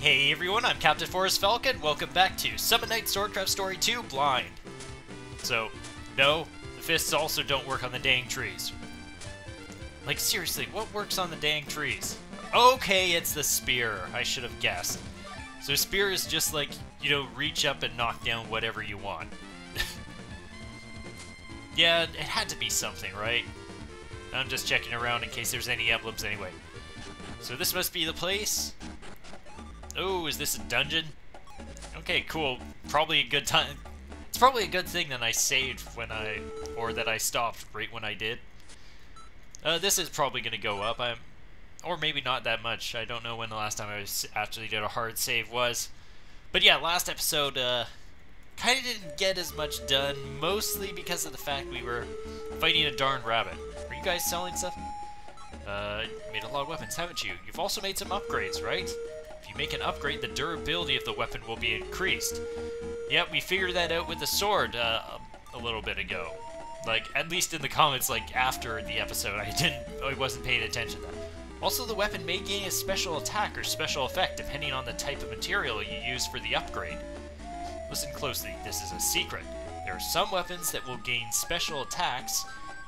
Hey everyone, I'm Captain Forest Falcon. Welcome back to Summon Night Swordcraft Story 2 Blind. So, no, the fists also don't work on the dang trees. Like, seriously, what works on the dang trees? Okay, it's the spear. I should have guessed. So, spear is just like, you know, reach up and knock down whatever you want. yeah, it had to be something, right? I'm just checking around in case there's any emblems anyway. So this must be the place. Oh, is this a dungeon? Okay, cool. Probably a good time. It's probably a good thing that I saved when I, or that I stopped right when I did. Uh, this is probably going to go up. I'm, or maybe not that much. I don't know when the last time I was, actually did a hard save was. But yeah, last episode, uh, kind of didn't get as much done, mostly because of the fact we were fighting a darn rabbit. Are you guys selling stuff? Uh, made a lot of weapons, haven't you? You've also made some upgrades, right? If you make an upgrade, the durability of the weapon will be increased. Yep, we figured that out with the sword uh, a little bit ago. Like, at least in the comments, like, after the episode, I didn't, I wasn't paying attention to that. Also, the weapon may gain a special attack or special effect depending on the type of material you use for the upgrade. Listen closely, this is a secret. There are some weapons that will gain special attacks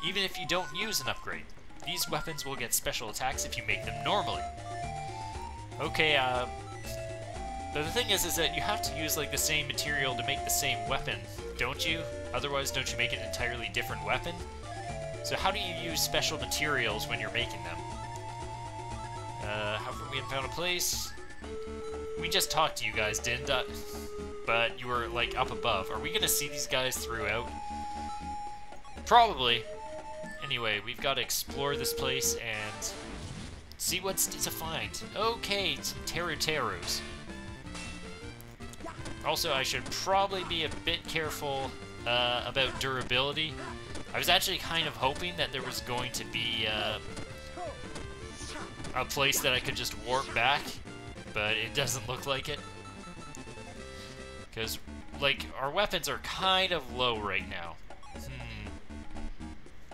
even if you don't use an upgrade. These weapons will get special attacks if you make them normally. Okay, uh... But the thing is, is that you have to use, like, the same material to make the same weapon, don't you? Otherwise, don't you make an entirely different weapon? So how do you use special materials when you're making them? Uh, however, we haven't found a place. We just talked to you guys, didn't uh, But you were, like, up above. Are we gonna see these guys throughout? Probably. Anyway, we've got to explore this place and see what's to find. Okay, some Teru Terus. Also, I should probably be a bit careful uh, about durability. I was actually kind of hoping that there was going to be uh, a place that I could just warp back, but it doesn't look like it. Because, like, our weapons are kind of low right now. Hmm.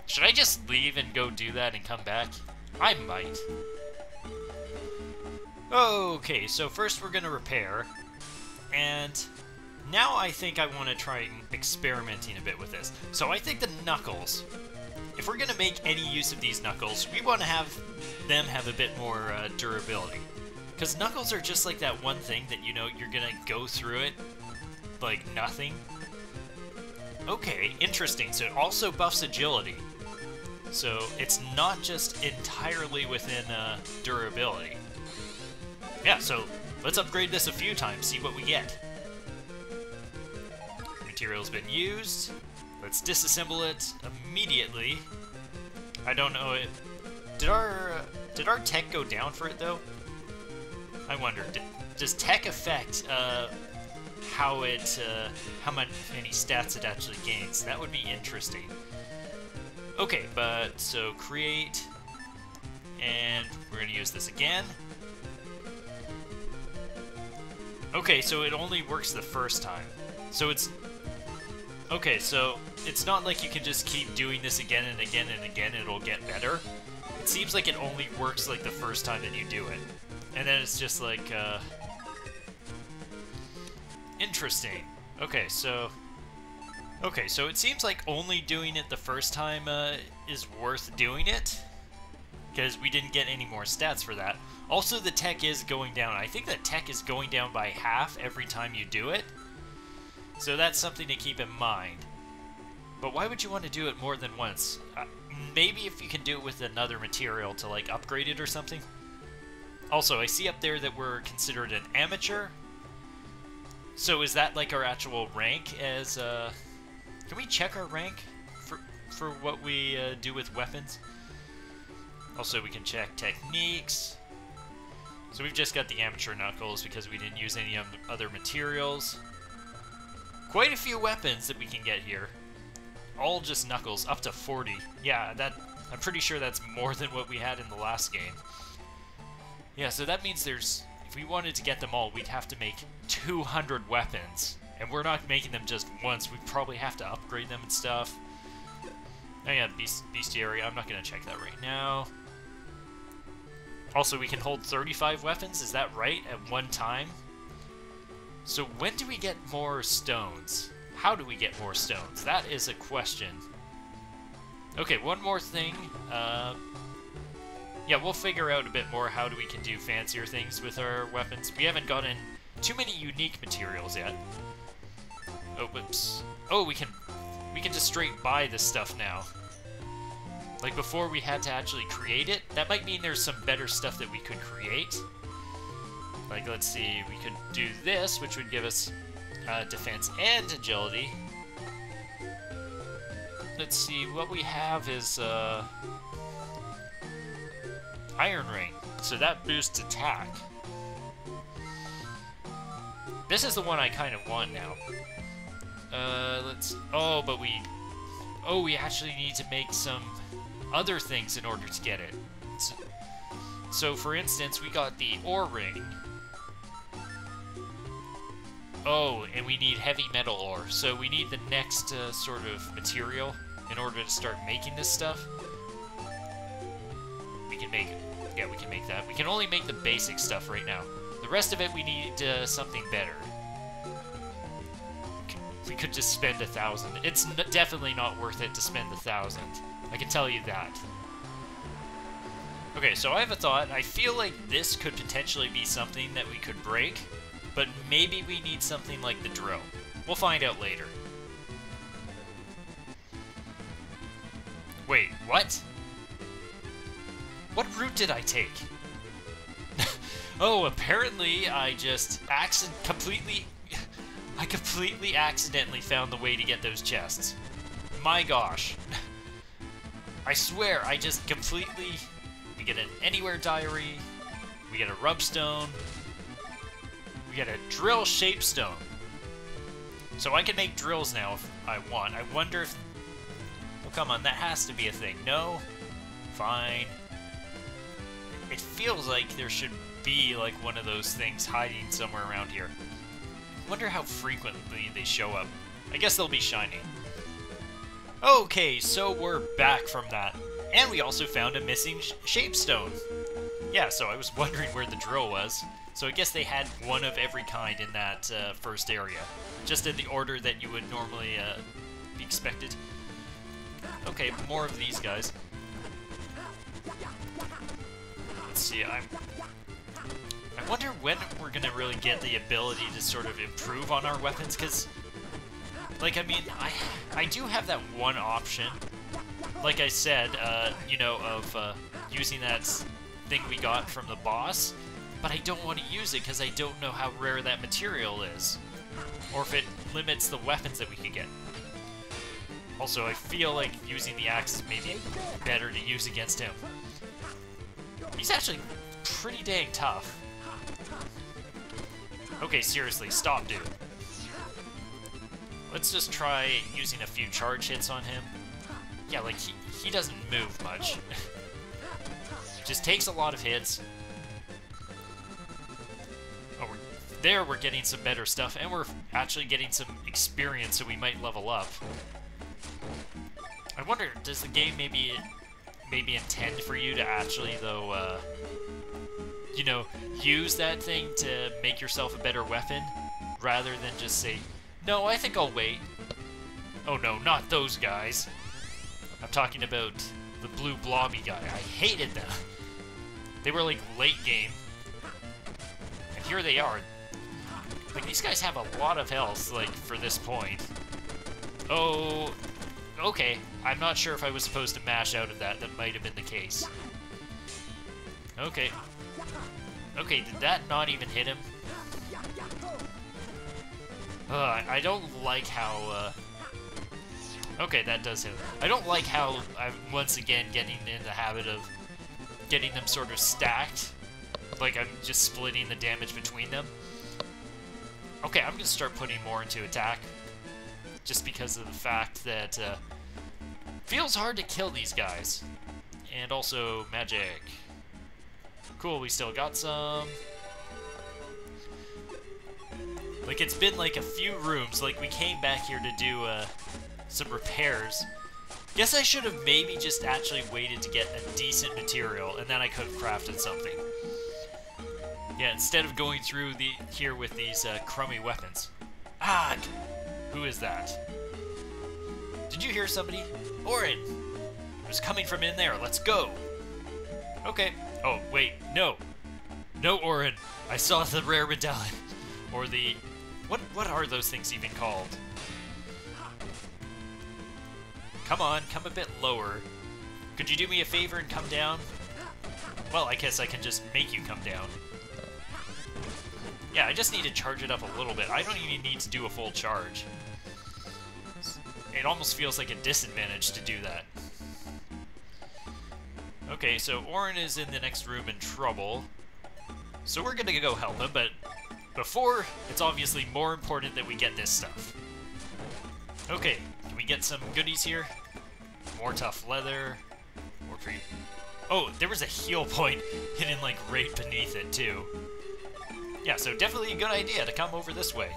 Should I just leave and go do that and come back? I might. Okay, so first we're gonna repair. And now I think I want to try experimenting a bit with this. So I think the Knuckles, if we're going to make any use of these Knuckles, we want to have them have a bit more uh, durability. Because Knuckles are just like that one thing that, you know, you're going to go through it like nothing. Okay, interesting. So it also buffs agility. So it's not just entirely within uh, durability. Yeah, so let's upgrade this a few times, see what we get. Material's been used. Let's disassemble it immediately. I don't know it. Did our did our tech go down for it though? I wonder. Does tech affect uh, how it uh, how much any stats it actually gains? That would be interesting. Okay, but so create, and we're gonna use this again. Okay, so it only works the first time. So it's... Okay, so it's not like you can just keep doing this again and again and again and it'll get better. It seems like it only works like the first time that you do it. And then it's just like, uh... Interesting. Okay, so... Okay, so it seems like only doing it the first time uh, is worth doing it. Because we didn't get any more stats for that. Also, the tech is going down. I think the tech is going down by half every time you do it. So that's something to keep in mind. But why would you want to do it more than once? Uh, maybe if you can do it with another material to, like, upgrade it or something? Also, I see up there that we're considered an amateur. So is that, like, our actual rank as, uh... Can we check our rank for, for what we uh, do with weapons? Also, we can check techniques. So we've just got the amateur knuckles because we didn't use any other materials. Quite a few weapons that we can get here. All just knuckles, up to 40. Yeah, that I'm pretty sure that's more than what we had in the last game. Yeah, so that means there's... If we wanted to get them all, we'd have to make 200 weapons. And we're not making them just once. We'd probably have to upgrade them and stuff. Oh yeah, beast, bestiary. I'm not going to check that right now. Also, we can hold 35 weapons, is that right, at one time? So when do we get more stones? How do we get more stones? That is a question. Okay, one more thing. Uh, yeah, we'll figure out a bit more how do we can do fancier things with our weapons. We haven't gotten too many unique materials yet. Oh, whoops. Oh, we can we can just straight buy this stuff now. Like before we had to actually create it. That might mean there's some better stuff that we could create. Like, let's see, we could do this, which would give us uh, defense and agility. Let's see, what we have is uh, Iron Ring, so that boosts attack. This is the one I kind of want now. Uh, let's... Oh, but we... Oh, we actually need to make some other things in order to get it. So, so for instance, we got the ore ring. Oh, and we need heavy metal ore. So we need the next uh, sort of material in order to start making this stuff. We can make... Yeah, we can make that. We can only make the basic stuff right now. The rest of it, we need uh, something better. We could just spend a thousand. It's definitely not worth it to spend a thousand. I can tell you that. Okay, so I have a thought. I feel like this could potentially be something that we could break, but maybe we need something like the drill. We'll find out later. Wait, what? What route did I take? oh, apparently I just accident completely I completely accidentally found the way to get those chests. My gosh. I swear, I just completely... We get an Anywhere Diary, we get a Rubstone, we get a Drill Shapestone. So I can make drills now if I want. I wonder if... Oh, come on, that has to be a thing. No? Fine. It feels like there should be, like, one of those things hiding somewhere around here. Wonder how frequently they show up. I guess they'll be shiny. Okay, so we're back from that. And we also found a missing sh shapestone. Yeah, so I was wondering where the drill was. So I guess they had one of every kind in that uh, first area. Just in the order that you would normally uh, be expected. Okay, more of these guys. Let's see, I'm... I wonder when we're gonna really get the ability to sort of improve on our weapons, because like, I mean, I, I do have that one option, like I said, uh, you know, of uh, using that thing we got from the boss, but I don't want to use it because I don't know how rare that material is, or if it limits the weapons that we can get. Also, I feel like using the axe is maybe better to use against him. He's actually pretty dang tough. Okay, seriously, stop, dude. Let's just try using a few charge hits on him. Yeah, like, he, he doesn't move much. just takes a lot of hits. Oh, we're, there we're getting some better stuff, and we're actually getting some experience, so we might level up. I wonder, does the game maybe maybe intend for you to actually, though, uh, you know, use that thing to make yourself a better weapon, rather than just say, no, I think I'll wait. Oh no, not those guys. I'm talking about the blue blobby guy. I hated them. They were like late game. And here they are. Like these guys have a lot of health, like, for this point. Oh, okay. I'm not sure if I was supposed to mash out of that. That might have been the case. Okay. Okay, did that not even hit him? Uh, I don't like how, uh... Okay, that does hit. I don't like how I'm once again getting in the habit of getting them sort of stacked. Like I'm just splitting the damage between them. Okay, I'm gonna start putting more into attack. Just because of the fact that, uh, feels hard to kill these guys. And also, magic. Cool, we still got some. Like, it's been like a few rooms. Like, we came back here to do uh, some repairs. Guess I should have maybe just actually waited to get a decent material, and then I could have crafted something. Yeah, instead of going through the here with these uh, crummy weapons. Ah, who is that? Did you hear somebody? Orin! It was coming from in there. Let's go. Okay. Oh, wait. No. No, Orin. I saw the rare medallion. Or the... What, what are those things even called? Come on, come a bit lower. Could you do me a favor and come down? Well, I guess I can just make you come down. Yeah, I just need to charge it up a little bit. I don't even need to do a full charge. It almost feels like a disadvantage to do that. Okay, so Orin is in the next room in trouble. So we're gonna go help him, but before, it's obviously more important that we get this stuff. Okay, can we get some goodies here? More tough leather. More pre... Oh, there was a heal point hidden, like, right beneath it, too. Yeah, so definitely a good idea to come over this way.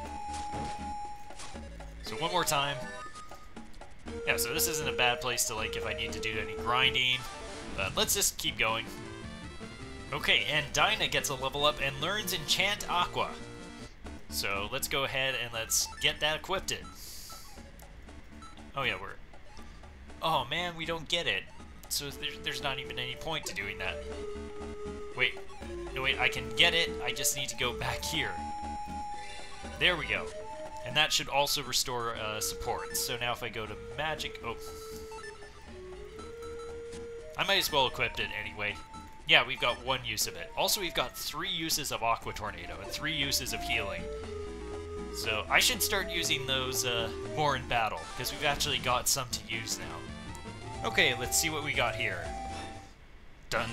So one more time. Yeah, so this isn't a bad place to, like, if I need to do any grinding. But let's just keep going. Okay, and Dinah gets a level up and learns Enchant Aqua. So let's go ahead and let's get that equipped. Oh yeah, we're... Oh man, we don't get it. So there, there's not even any point to doing that. Wait, no wait, I can get it, I just need to go back here. There we go. And that should also restore uh, support. So now if I go to magic... Oh. I might as well equip it anyway. Yeah, we've got one use of it. Also, we've got three uses of Aqua Tornado and three uses of healing. So I should start using those uh, more in battle, because we've actually got some to use now. Okay, let's see what we got here. Done.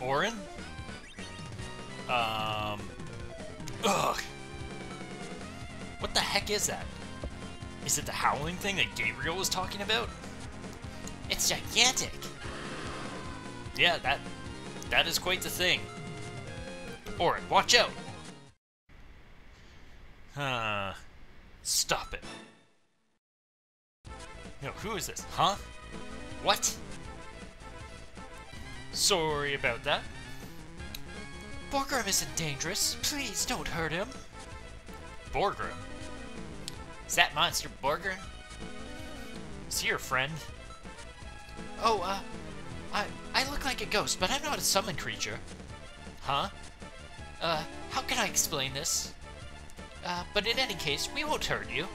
Orin? Um... Ugh! What the heck is that? Is it the howling thing that Gabriel was talking about? It's gigantic! Yeah, that that is quite the thing. Orin, watch out! Uh, stop it. No, who is this? Huh? What? Sorry about that. Borgrim isn't dangerous. Please don't hurt him. Borgrim? Is that monster Borgrim? Is he your friend? Oh, uh, I, I look like a ghost, but I'm not a summoned creature. Huh? Uh, how can I explain this? Uh, but in any case, we won't hurt you.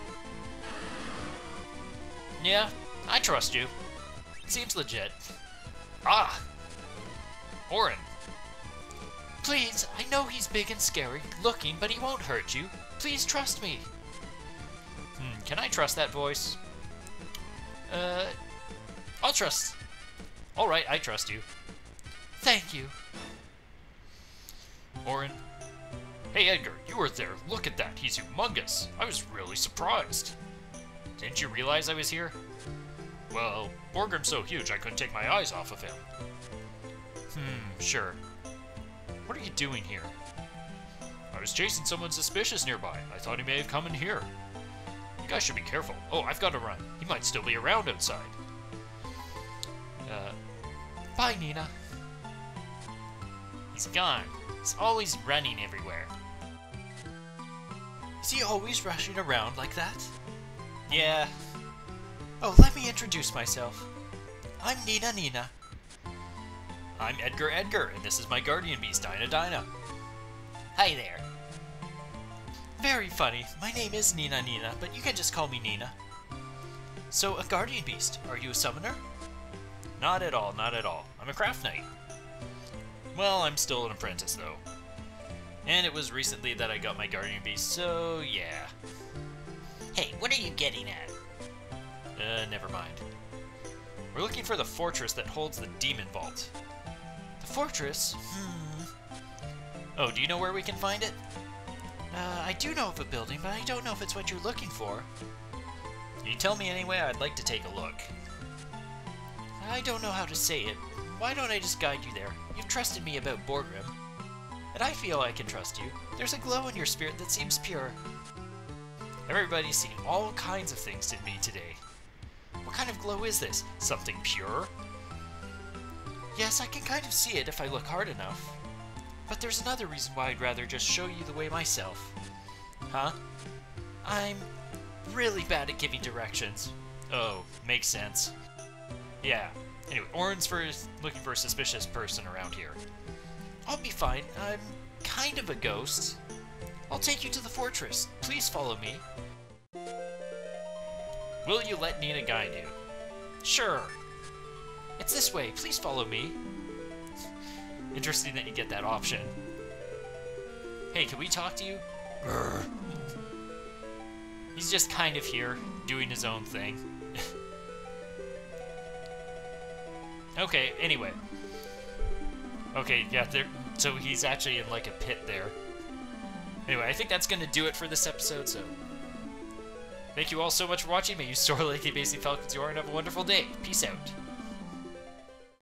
Yeah, I trust you. Seems legit. Ah! Orin. Please, I know he's big and scary looking, but he won't hurt you. Please trust me. Hmm, can I trust that voice? Uh, I'll trust Alright, I trust you. Thank you. Orin. Hey Edgar, you were there. Look at that. He's humongous. I was really surprised. Didn't you realize I was here? Well, Borgrim's so huge I couldn't take my eyes off of him. Hmm, sure. What are you doing here? I was chasing someone suspicious nearby. I thought he may have come in here. You guys should be careful. Oh, I've got to run. He might still be around outside. Uh, Bye, Nina. He's gone. He's always running everywhere. Is he always rushing around like that? Yeah. Oh, let me introduce myself. I'm Nina Nina. I'm Edgar Edgar, and this is my guardian beast, Dinah Dinah. Hi there. Very funny. My name is Nina Nina, but you can just call me Nina. So, a guardian beast. Are you a summoner? Not at all, not at all. I'm a craft knight. Well, I'm still an apprentice, though. And it was recently that I got my guardian beast, so yeah. Hey, what are you getting at? Uh, never mind. We're looking for the fortress that holds the demon vault. The fortress? Hmm. Oh, do you know where we can find it? Uh, I do know of a building, but I don't know if it's what you're looking for. You tell me anyway, I'd like to take a look. I don't know how to say it. Why don't I just guide you there? You've trusted me about Borgrim. And I feel I can trust you. There's a glow in your spirit that seems pure. Everybody's seen all kinds of things in me today. What kind of glow is this? Something pure? Yes, I can kind of see it if I look hard enough. But there's another reason why I'd rather just show you the way myself. Huh? I'm really bad at giving directions. Oh, makes sense. Yeah. Anyway, Orin's for looking for a suspicious person around here. I'll be fine. I'm kind of a ghost. I'll take you to the fortress. Please follow me. Will you let Nina guide you? Sure. It's this way. Please follow me. Interesting that you get that option. Hey, can we talk to you? He's just kind of here, doing his own thing. okay, anyway. Okay, yeah, there. So he's actually in like a pit there. Anyway, I think that's gonna do it for this episode. So, thank you all so much for watching. May you soar like a Basic Falcons you are, and have a wonderful day. Peace out.